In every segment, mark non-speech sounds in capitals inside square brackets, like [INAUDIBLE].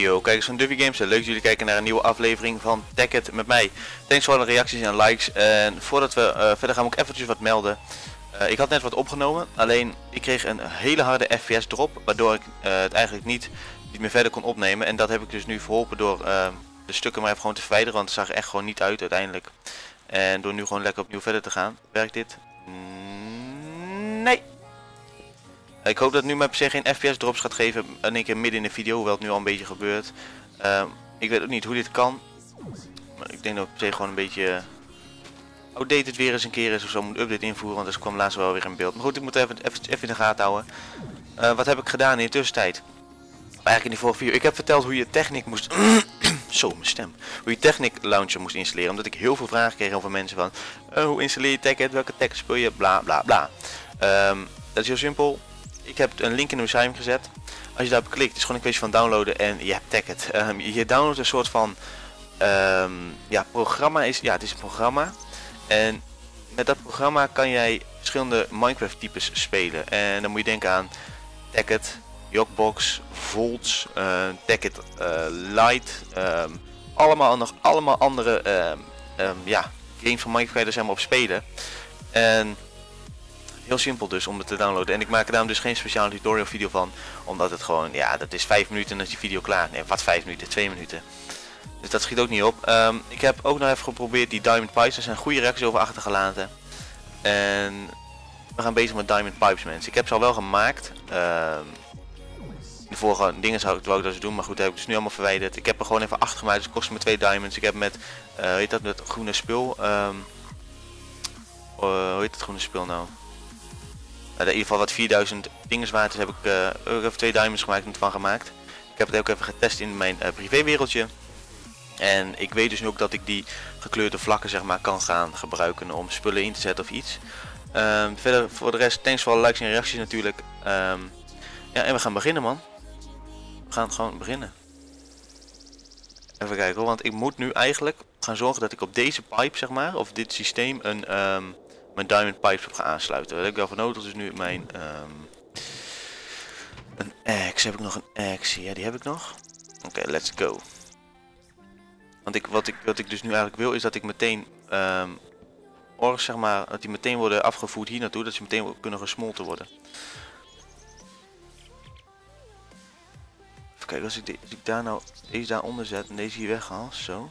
Yo, kijkers van Duffy Games, leuk dat jullie kijken naar een nieuwe aflevering van Tacket met mij. Thanks voor alle reacties en likes. En voordat we uh, verder gaan, moet ik eventjes wat melden. Uh, ik had net wat opgenomen, alleen ik kreeg een hele harde FPS drop, waardoor ik uh, het eigenlijk niet, niet meer verder kon opnemen. En dat heb ik dus nu verholpen door de stukken maar even gewoon te verwijderen, want het zag er echt gewoon niet uit uiteindelijk. En door nu gewoon lekker opnieuw verder te gaan. Werkt dit? Nee. Ik hoop dat nu mijn PC geen FPS drops gaat geven in één keer midden in de video, hoewel het nu al een beetje gebeurt. Uh, ik weet ook niet hoe dit kan. Maar ik denk dat PC gewoon een beetje outdated weer eens een keer is of zo moet update invoeren, want dat kwam laatst wel weer in beeld. Maar goed, ik moet even, even, even in de gaten houden. Uh, wat heb ik gedaan in de tussentijd? Eigenlijk in die vorige video. Ik heb verteld hoe je Technic moest... [COUGHS] zo, mijn stem. Hoe je Technic Launcher moest installeren. Omdat ik heel veel vragen kreeg over mensen van... Uh, hoe installeer je Tacket? Welke Tacket speel je? Bla bla bla. Um, dat is heel simpel ik heb een link in de beschrijving gezet. Als je daarop klikt, is gewoon een kwestie van downloaden en je hebt Tacket. Um, je downloadt een soort van um, ja, programma. Is, ja, het is een programma. En met dat programma kan jij verschillende Minecraft types spelen. En dan moet je denken aan Tacket, Jogbox, Volts, uh, Tacket uh, Lite. Um, allemaal, nog allemaal andere ja, games van Minecraft kan je er maar op spelen. En Heel simpel dus om het te downloaden. En ik maak er daarom dus geen speciale tutorial video van. Omdat het gewoon, ja, dat is 5 minuten en dan is die video klaar. Nee, wat 5 minuten? 2 minuten. Dus dat schiet ook niet op. Um, ik heb ook nog even geprobeerd die Diamond Pipes. Er zijn goede reacties over achtergelaten. En we gaan bezig met Diamond Pipes mensen. Ik heb ze al wel gemaakt. Um, de vorige dingen zou ik wel dat ze doen, maar goed, dat heb ik dus nu allemaal verwijderd. Ik heb er gewoon even achter gemaakt, dus het kostte me twee diamonds. Ik heb met, uh, heet dat, met groene spul. Um, hoe heet het groene spul nou? In ieder geval wat 4000 dingen heb ik uh, twee diamonds gemaakt en van gemaakt. Ik heb het ook even getest in mijn uh, privéwereldje. En ik weet dus nu ook dat ik die gekleurde vlakken zeg maar kan gaan gebruiken om spullen in te zetten of iets. Um, verder voor de rest, thanks voor alle likes en reacties natuurlijk. Um, ja, en we gaan beginnen man. We gaan gewoon beginnen. Even kijken want ik moet nu eigenlijk gaan zorgen dat ik op deze pipe zeg maar, of dit systeem een... Um, mijn diamond pipes op ga aansluiten. Wat heb ik daarvoor nodig is nu mijn um, een axe. Heb ik nog een axe? Ja, die heb ik nog. Oké, let's go. Want ik, wat, ik, wat ik dus nu eigenlijk wil is dat ik meteen um, zeg maar, dat die meteen worden afgevoerd hier naartoe, dat ze meteen kunnen gesmolten worden. Even kijken, als ik, als ik daar nou deze daaronder zet en deze hier weghaal, zo.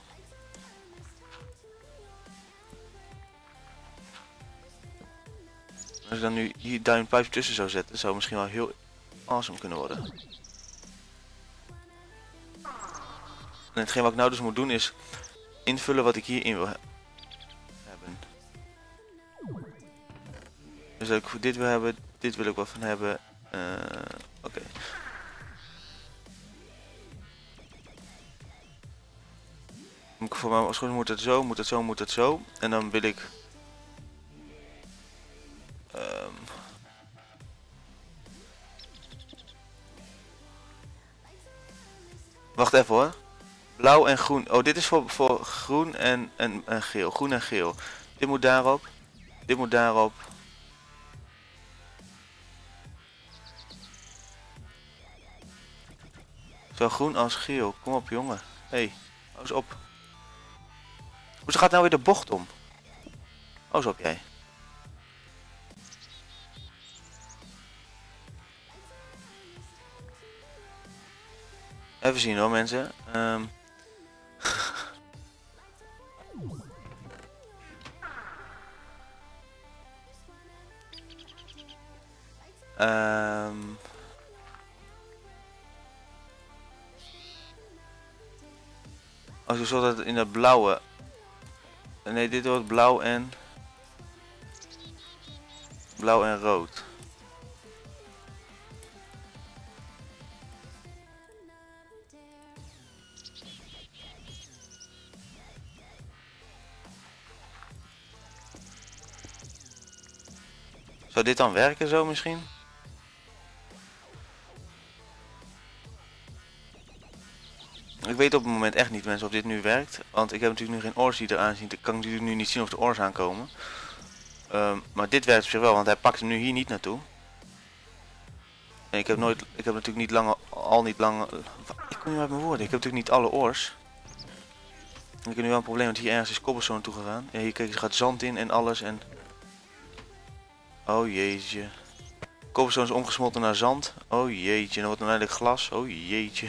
Als ik dan nu hier Diamond tussen zou zetten, zou het misschien wel heel awesome kunnen worden. En hetgeen wat ik nou dus moet doen is invullen wat ik hierin wil hebben. Dus dat ik dit wil hebben, dit wil ik wel van hebben. Uh, Oké. Voor mij als goed moet het zo, moet het zo, moet het zo. En dan wil ik wacht even hoor. Blauw en groen. Oh, dit is voor, voor groen en, en, en geel. Groen en geel. Dit moet daarop. Dit moet daarop. Zo groen als geel. Kom op jongen. Hé, hey, hou eens op. Hoe gaat nou weer de bocht om? Hou eens op jij. Even zien hoor mensen. Um... um... Als je zo dat in het blauwe. Nee, dit wordt blauw en. Blauw en rood. Zou dit dan werken zo misschien? Ik weet op het moment echt niet mensen of dit nu werkt. Want ik heb natuurlijk nu geen oors die eraan zien. Ik kan natuurlijk nu niet zien of de oors aankomen. Um, maar dit werkt op zich wel, want hij pakt hem nu hier niet naartoe. En ik heb nooit, ik heb natuurlijk niet lang, al niet lang, ik kom niet uit mijn woorden. Ik heb natuurlijk niet alle oors. Ik heb nu wel een probleem, want hier ergens is cobblestone toegegaan. Ja, hier kijk, er gaat zand in en alles en... Oh jeetje. Cobblestone is omgesmolten naar zand. Oh jeetje, dan wordt dan eigenlijk glas. Oh jeetje.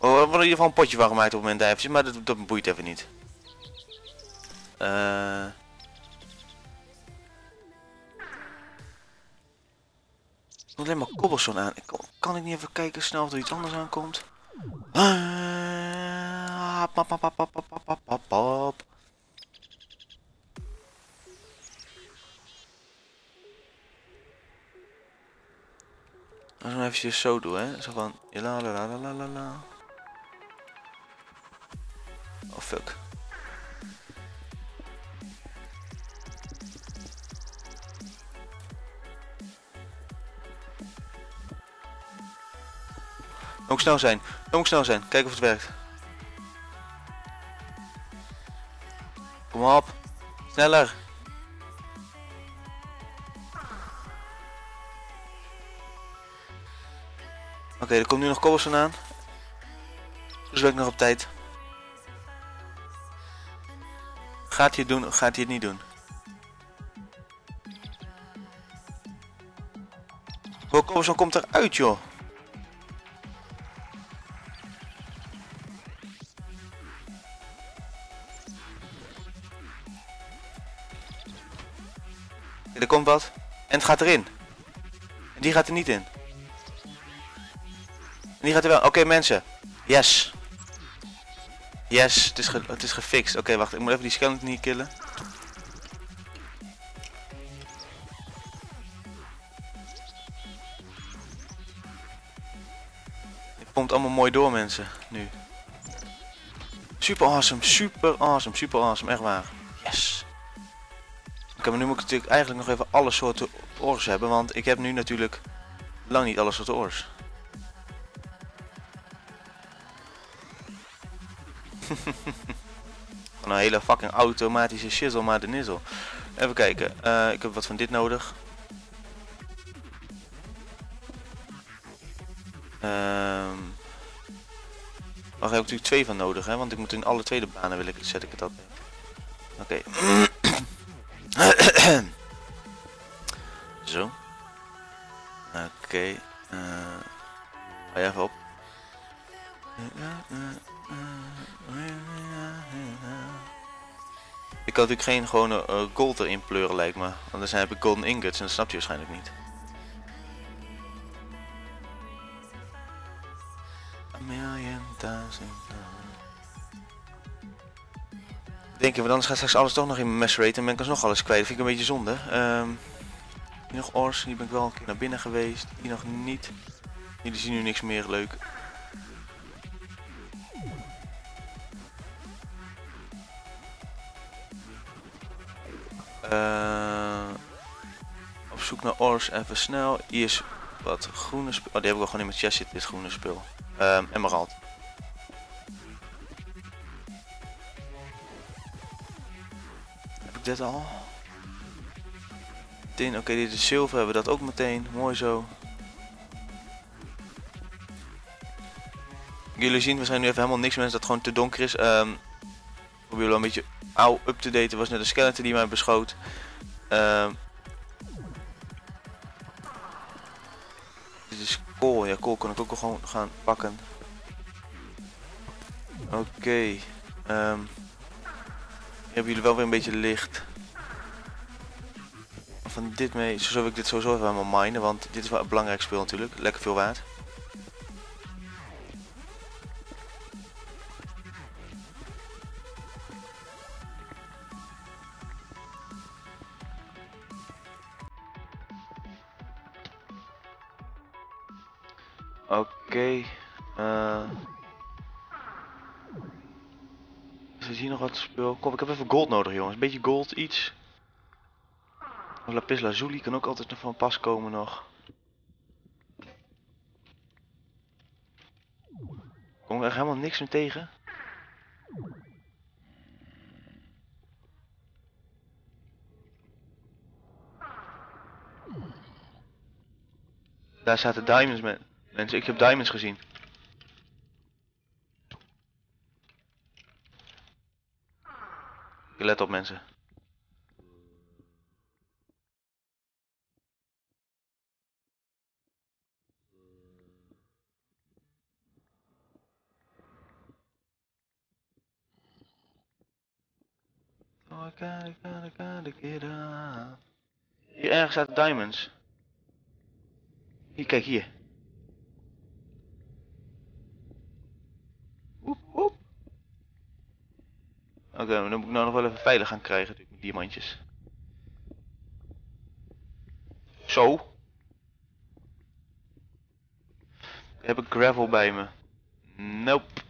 Oh, we hebben in ieder geval een potje van gemaakt op het moment eventjes, maar dat, dat boeit even niet. Eh... alleen maar cobblestone aan. Ik, kan ik niet even kijken snel of er iets anders aankomt? Ah, pap, pap, pap, pap, pap, pap, pap, Als we even zo doen, hè? Zo van la la la la la la. Oh fuck. Ook snel zijn. Ook snel zijn. Kijken of het werkt. Kom op. Sneller. Oké, er komt nu nog cobblestone aan. Dus ik nog op tijd. Gaat hij het doen of gaat hij het niet doen? Hoeveel cobblestone komt eruit joh? er komt wat. En het gaat erin. En die gaat er niet in. Die gaat er wel. Oké mensen. Yes. Yes, het is, het is gefixt. Oké, wacht. Ik moet even die skeleton niet killen. Het komt allemaal mooi door mensen. Nu. Super awesome. Super awesome. Super awesome. Echt waar. Yes. Oké, maar nu moet ik natuurlijk eigenlijk nog even alle soorten oors hebben. Want ik heb nu natuurlijk lang niet alle soorten oors. Van [LAUGHS] een hele fucking automatische shizzle maar de nizzle. Even kijken. Uh, ik heb wat van dit nodig. Um, heb ik natuurlijk twee van nodig, hè? Want ik moet in alle tweede banen wil ik, zet ik het dat. Oké. [CLEARS THROAT] Zo. Oké. Okay. Uh, je even op. Ik kan natuurlijk geen gewone uh, gold erin pleuren lijkt me. Want heb ik golden ingots en dat snap je waarschijnlijk niet. Denk je, want anders gaat straks alles toch nog in mijn rate en ben ik alles kwijt. Dat vind ik een beetje zonde. Um, nog ors, hier ben ik wel een keer naar binnen geweest. Hier nog niet. Jullie zien nu niks meer leuk. Op zoek naar ors even snel. Hier is wat groene spul. Oh, die heb ik al gewoon in mijn chest zitten, dit groene spul. Um, emerald. Heb ik dit al? Tin, oké, dit is zilver, hebben we dat ook meteen. Mooi zo. Jullie zien, we zijn nu even helemaal niks mensen dat gewoon te donker is. Um, probeer wel een beetje ouw up-to-date. was net een skeleton die mij beschoot. Um, dit is kool. Ja, kool kan ik ook gewoon gaan pakken. Oké. Okay. Um, hebben jullie wel weer een beetje licht. Van dit mee, zo ik dit sowieso even helemaal minen, want dit is wel een belangrijk speel natuurlijk. Lekker veel waard. Is hier nog wat spul? Kom, ik heb even gold nodig jongens. Een beetje gold, iets. Lapis lazuli kan ook altijd nog van pas komen nog. Kom er echt helemaal niks meer tegen. Daar zaten diamonds met. Mensen, ik heb diamonds gezien. Let op mensen. Oh. Hier ergens staat diamonds. Hier, kijk hier. Oké, maar dan moet ik nou nog wel even veilig gaan krijgen, natuurlijk, met diamantjes. Zo. Heb ik gravel bij me? Nope.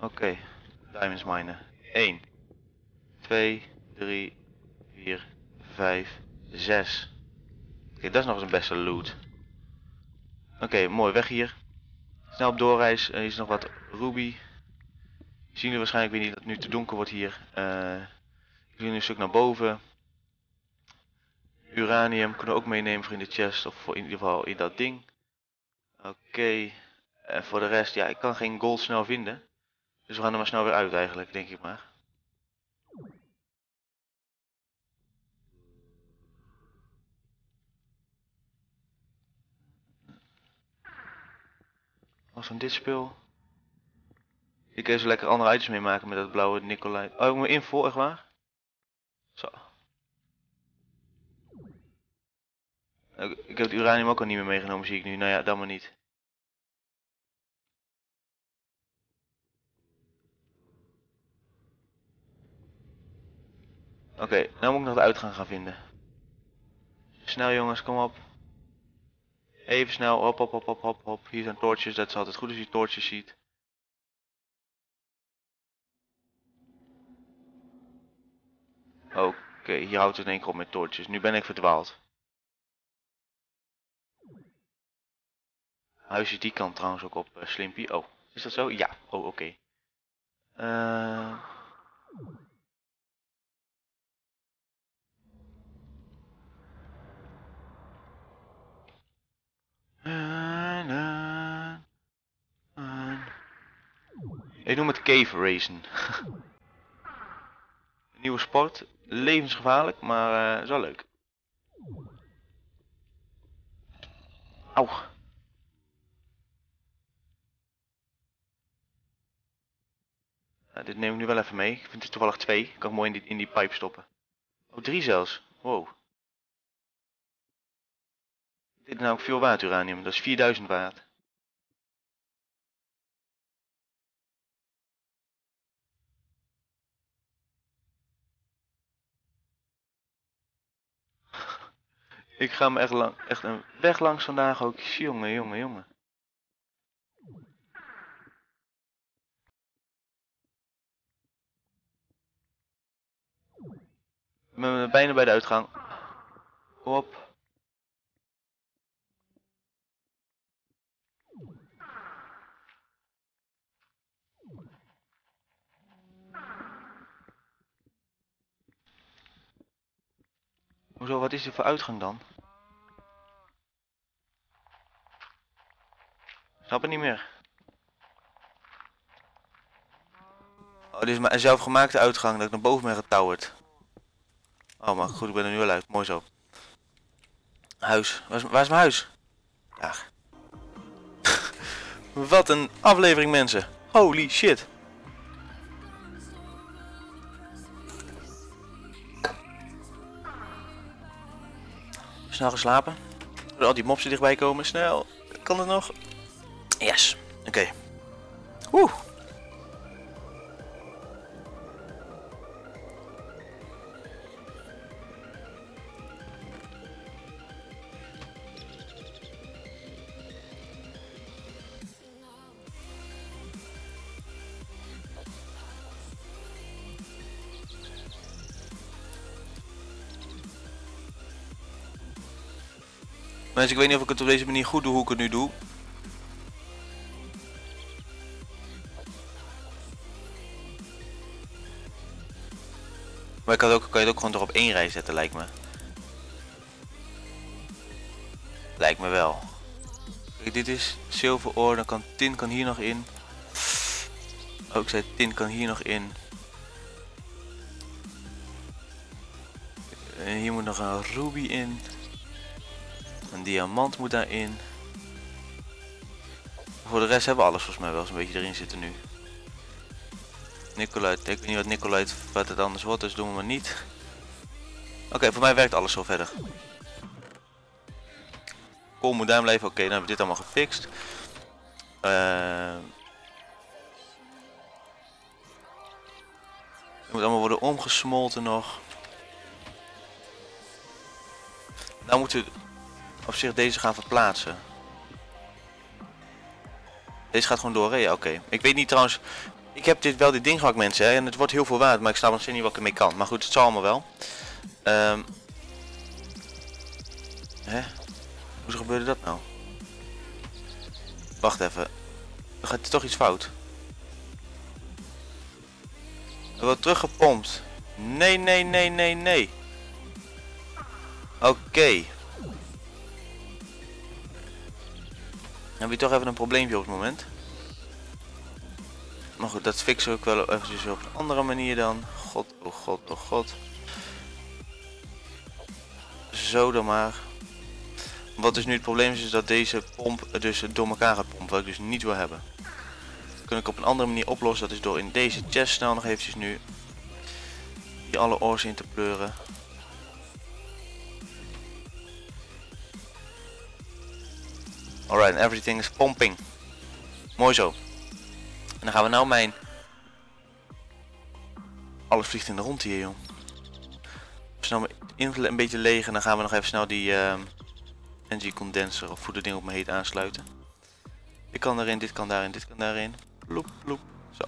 Oké, diamonds minen. 1, 2, 3, 4, 5, 6. Oké, dat is nog eens een beste loot. Oké, mooi, weg hier. Snel op doorreis, er is nog wat ruby. Zien jullie waarschijnlijk weer niet dat het nu te donker wordt hier. Uh, jullie een stuk naar boven. Uranium kunnen we ook meenemen voor in de chest of voor in ieder geval in dat ding. Oké, en voor de rest, ja, ik kan geen gold snel vinden. Dus we gaan er maar snel weer uit eigenlijk, denk ik maar. Van dit speel. Ik kan zo lekker andere items mee maken met dat blauwe Nicolai. Oh, ik moet info, echt waar? Zo. Ik heb het uranium ook al niet meer meegenomen, zie ik nu. Nou ja, dan maar niet. Oké, okay, nou moet ik nog de uitgang gaan vinden. Snel jongens, kom op. Even snel, hop, hop, hop, hop, hop, hop. Hier zijn toortjes, dat is altijd goed als je toortjes ziet. Oké, hier houdt het in één keer op met toortjes. Nu ben ik verdwaald. Huisje die kant trouwens ook op, uh, Slimpy. Oh, is dat zo? Ja, oh oké. Uh... Ik noem het cave racen. [LAUGHS] Nieuwe sport. Levensgevaarlijk, maar uh, is wel leuk. Auw. dit neem ik nu wel even mee. Ik vind het toevallig twee. Ik kan ik mooi in die, in die pipe stoppen. Oh, drie zelfs. Wow. Dit is nou ook veel waard uranium. Dat is 4000 waard. Ik ga hem echt, lang, echt een weg langs vandaag ook. Jongen, jongen, jongen. Ik ben bijna bij de uitgang. Hop. Hoezo, wat is er voor uitgang dan? Snap het niet meer. Oh, dit is mijn zelfgemaakte uitgang dat ik naar boven ben getouwerd. Oh, maar goed, ik ben er nu al uit. Mooi zo. Huis. Waar is, waar is mijn huis? Daar. [LAUGHS] Wat een aflevering mensen. Holy shit. Snel geslapen. Al die mopsen dichtbij komen. Snel. Kan het nog? Yes. Oké. Okay. Oeh. Mensen, ik weet niet of ik het op deze manier goed doe hoe ik het nu doe. Maar kan, ook, kan je het ook gewoon erop één rij zetten, lijkt me. Lijkt me wel. Kijk, dit is zilver oor, dan kan tin kan hier nog in. Oh, ook zei tin kan hier nog in. En hier moet nog een ruby in. Een diamant moet daarin. Voor de rest hebben we alles volgens mij wel eens een beetje erin zitten nu. Nicolite, ik weet niet wat Nicolite wat het anders wordt, dus doen we maar niet. Oké, voor mij werkt alles zo verder. Kool moet duim blijven, oké, dan hebben we dit allemaal gefixt. Uh, het moet allemaal worden omgesmolten nog. Nou moeten we op zich deze gaan verplaatsen. Deze gaat gewoon door, Ja, oké. Ik weet niet trouwens... Ik heb dit wel dit ding gehakt mensen, hè, en het wordt heel veel waard, maar ik snap nog niet wat ik ermee kan. Maar goed, het zal allemaal wel. Um, hè? Hoe gebeurde dat nou? Wacht even. Er gaat toch iets fout. Er wordt teruggepompt. Nee, nee, nee, nee, nee. Oké. Heb je toch even een probleempje op het moment. Maar goed, dat fixen we ook wel eventjes op een andere manier dan. God, oh god, oh god. Zo dan maar. Wat dus nu het probleem is, is dat deze pomp dus door elkaar gaat pompen, wat ik dus niet wil hebben. Dat ik op een andere manier oplossen, dat is door in deze chest snel nog eventjes nu die alle ores in te pleuren. Alright, everything is pumping. Mooi zo. En dan gaan we nou mijn... Alles vliegt in de rond hier, joh. Snel mijn een beetje leeg en dan gaan we nog even snel die uh, energy condenser of hoe ding op me heet aansluiten. Dit kan erin, dit kan daarin, dit kan daarin. Loep, loep. Zo.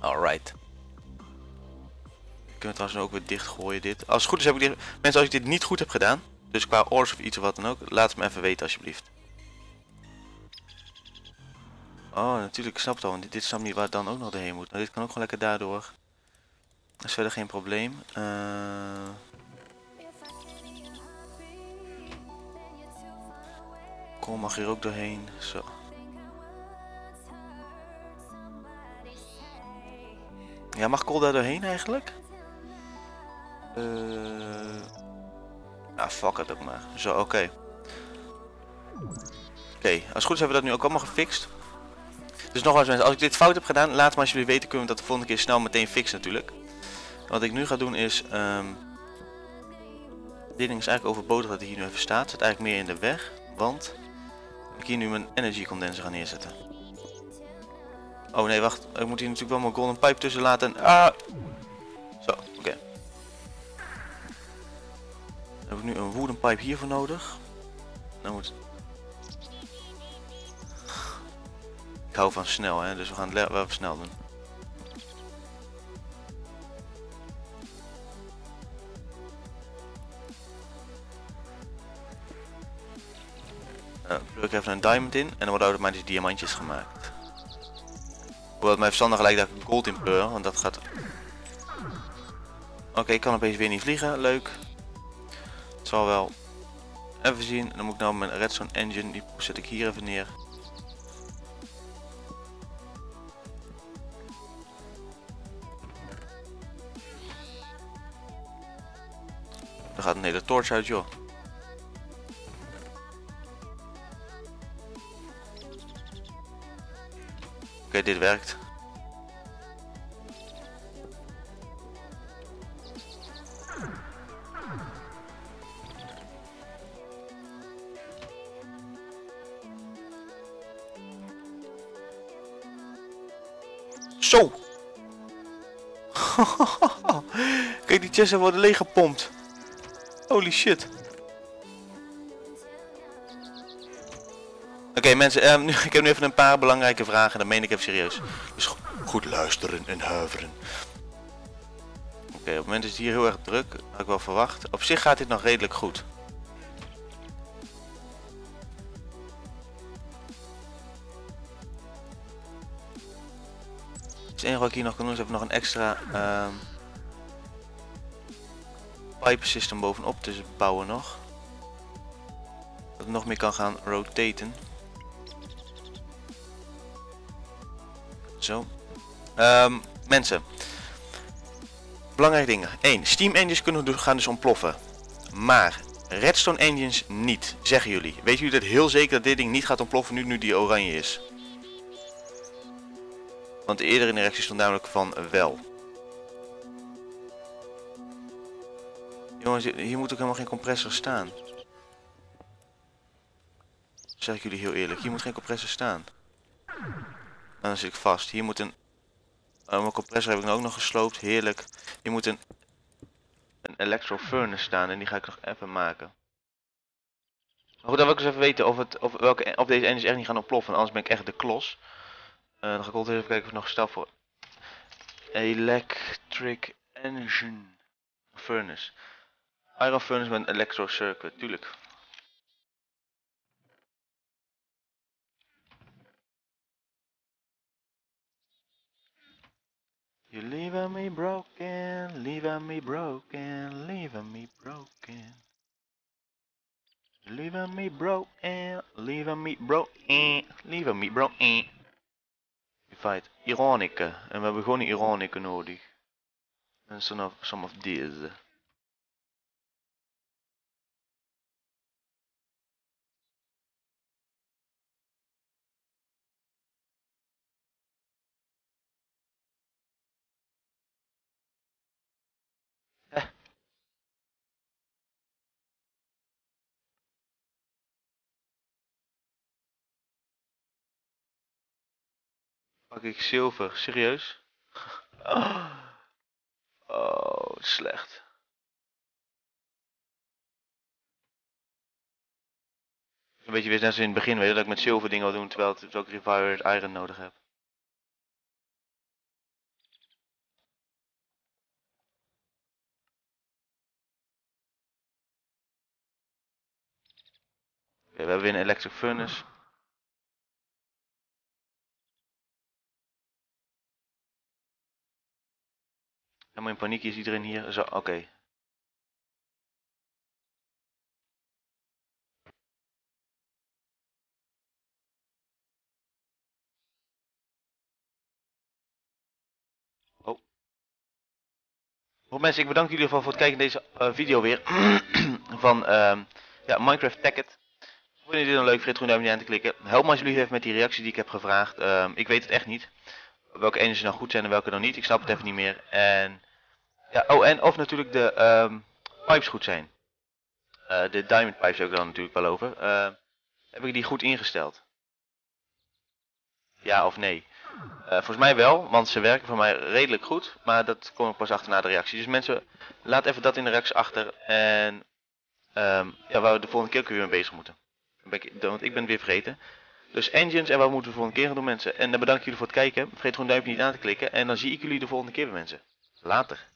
Alright. Kunnen we trouwens ook weer dichtgooien dit. Als het goed is heb ik dit... Mensen, als ik dit niet goed heb gedaan, dus qua ores of iets of wat dan ook, laat het me even weten alsjeblieft. Oh, natuurlijk, ik snap al. Dit, dit snap niet waar het dan ook nog doorheen moet. Maar dit kan ook gewoon lekker daardoor. Dat is verder geen probleem. Uh... Kom mag hier ook doorheen. Zo. Ja, mag Col daar doorheen eigenlijk? Ah, fuck het ook maar. Zo, oké. Oké, als het goed is hebben we dat nu ook allemaal gefixt. Dus nogmaals mensen, als ik dit fout heb gedaan, laat me alsjeblieft weten. Kunnen we dat de volgende keer snel meteen fixen natuurlijk. Wat ik nu ga doen is... Um, dit ding is eigenlijk overbodig dat hij hier nu even staat. Het zit eigenlijk meer in de weg. Want ik hier nu mijn energy condenser gaan neerzetten. Oh nee, wacht. Ik moet hier natuurlijk wel mijn golden pipe tussen laten. Ah! Zo, oké. Dan heb ik nu een wooden pipe hiervoor nodig. Dan moet Ik hou van snel, hè, dus we gaan het wel snel doen. Uh, pluk even een diamond in en dan worden automatisch diamantjes gemaakt. Hoewel het mij verstandig lijkt dat ik gold in pleur, want dat gaat... Oké, ik kan opeens weer niet vliegen, leuk. Het zal wel. Even zien, dan moet ik nou mijn redstone engine, die zet ik hier even neer. Er gaat een hele torch uit, joh. Oké, dit werkt. Zo! [LAUGHS] Kijk, die chesten worden leeggepompt. Holy shit. Oké mensen, um, [LAUGHS] ik heb nu even een paar belangrijke vragen. Dat meen ik even serieus. Dus goed luisteren en huiveren. Oké, op het moment is het hier heel erg druk. Had ik wel verwacht. Op zich gaat dit nog redelijk goed. Het enige wat ik hier nog kan doen is even nog een extra... Um, pipe system bovenop te bouwen nog. het nog meer kan gaan rotaten. Zo. Ehm, mensen. Belangrijke dingen. 1. Steam engines kunnen dus, gaan dus ontploffen. Maar redstone engines niet, zeggen jullie. Weet jullie dat heel zeker dat dit ding niet gaat ontploffen nu, nu die oranje is? Want eerder in de reactie stond namelijk van wel. Jongens, hier moet ook helemaal geen compressor staan. zeg ik jullie heel eerlijk. Hier moet geen compressor staan. En dan zit ik vast. Hier moet een... Oh, mijn compressor heb ik nu ook nog gesloopt. Heerlijk. Hier moet een... Een electro furnace staan. En die ga ik nog even maken. Maar goed, dan wil ik eens even weten of, het, of, welke, of deze engines echt niet gaan ontploffen. Anders ben ik echt de klos. Uh, dan ga ik altijd even kijken of ik nog stel voor. Electric engine furnace. Iron furnace met electro circuit, tuurlijk. You leave me broken, leave me broken, leave me broken. Leave me broken, leave me broken, leave me broken. In feite, ironica. En we hebben gewoon een ironica nodig. En some of, some of these. Pak ik zilver, serieus? [LAUGHS] Oh, slecht. Een beetje weer net in het begin, weet je, dat ik met zilver dingen wil doen, terwijl ik ook revired iron nodig heb. we hebben weer een electric furnace. Helemaal in paniek is iedereen hier. Zo, oké. Oh. Goed mensen, ik bedank jullie voor het kijken deze uh, video weer. [CLEARS THROAT] van uh, ja, Minecraft Tacket. Vond je dit nou leuk, vergeet gewoon duimpje aan te klikken. Help me alsjeblieft even met die reactie die ik heb gevraagd. Uh, ik weet het echt niet welke energies nou goed zijn en welke dan niet. Ik snap het even niet meer. En, ja, oh, en of natuurlijk de um, pipes goed zijn. Uh, de diamond pipes heb ik dan natuurlijk wel over. Uh, heb ik die goed ingesteld? Ja of nee? Uh, volgens mij wel, want ze werken voor mij redelijk goed. Maar dat kom ik pas achter na de reactie. Dus mensen, laat even dat in de reactie achter. En um, ja, waar we de volgende keer weer mee bezig moeten. Want ik ben weer vergeten. Dus engines en wat moeten we de volgende keer gaan doen mensen. En dan bedank ik jullie voor het kijken. Vergeet gewoon duimpje niet aan te klikken. En dan zie ik jullie de volgende keer weer mensen. Later.